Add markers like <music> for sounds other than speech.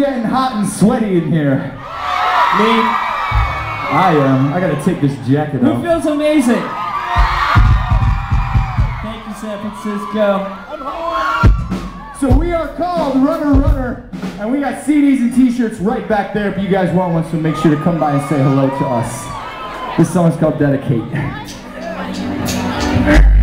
getting hot and sweaty in here? Me. I am. I gotta take this jacket Who It feels amazing? Thank you, San Francisco. So we are called Runner Runner, and we got CDs and T-shirts right back there if you guys want one. So make sure to come by and say hello to us. This song is called Dedicate. <laughs>